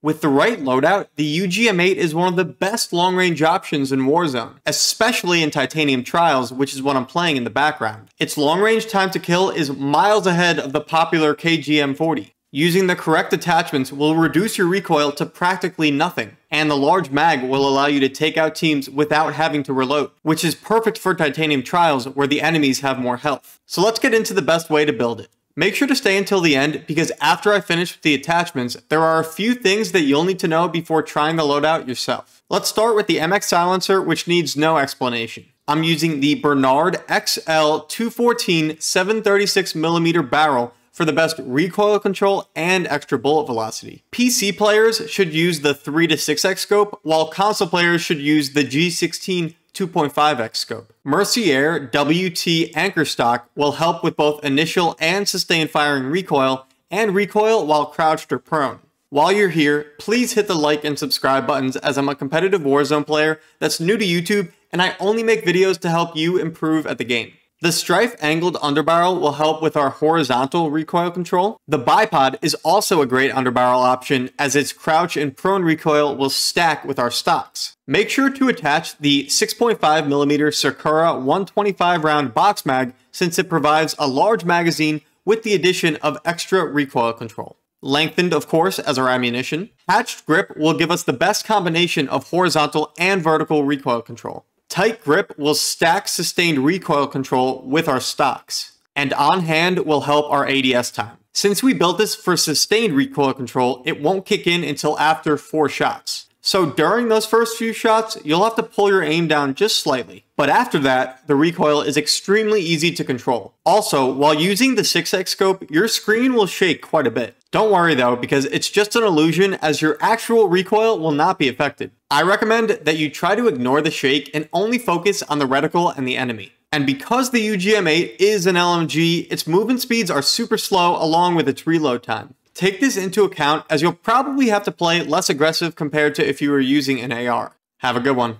With the right loadout, the UGM8 is one of the best long range options in Warzone, especially in Titanium Trials, which is what I'm playing in the background. Its long range time to kill is miles ahead of the popular KGM40. Using the correct attachments will reduce your recoil to practically nothing, and the large mag will allow you to take out teams without having to reload, which is perfect for Titanium Trials where the enemies have more health. So let's get into the best way to build it. Make sure to stay until the end because after I finish with the attachments, there are a few things that you'll need to know before trying the loadout yourself. Let's start with the MX silencer, which needs no explanation. I'm using the Bernard XL 214 736mm barrel for the best recoil control and extra bullet velocity. PC players should use the 3 to 6x scope, while console players should use the G16 2.5x scope. Mercier WT anchor stock will help with both initial and sustained firing recoil and recoil while crouched or prone. While you're here, please hit the like and subscribe buttons as I'm a competitive Warzone player that's new to YouTube and I only make videos to help you improve at the game. The Strife angled underbarrel will help with our horizontal recoil control. The bipod is also a great underbarrel option as its crouch and prone recoil will stack with our stocks. Make sure to attach the 6.5mm Sakura 125 round box mag since it provides a large magazine with the addition of extra recoil control. Lengthened, of course, as our ammunition. Hatched grip will give us the best combination of horizontal and vertical recoil control. Tight grip will stack sustained recoil control with our stocks, and on hand will help our ADS time. Since we built this for sustained recoil control, it won't kick in until after 4 shots. So during those first few shots, you'll have to pull your aim down just slightly. But after that, the recoil is extremely easy to control. Also, while using the 6x scope, your screen will shake quite a bit. Don't worry though, because it's just an illusion as your actual recoil will not be affected. I recommend that you try to ignore the shake and only focus on the reticle and the enemy. And because the UGM8 is an LMG, its movement speeds are super slow along with its reload time. Take this into account as you'll probably have to play less aggressive compared to if you were using an AR. Have a good one.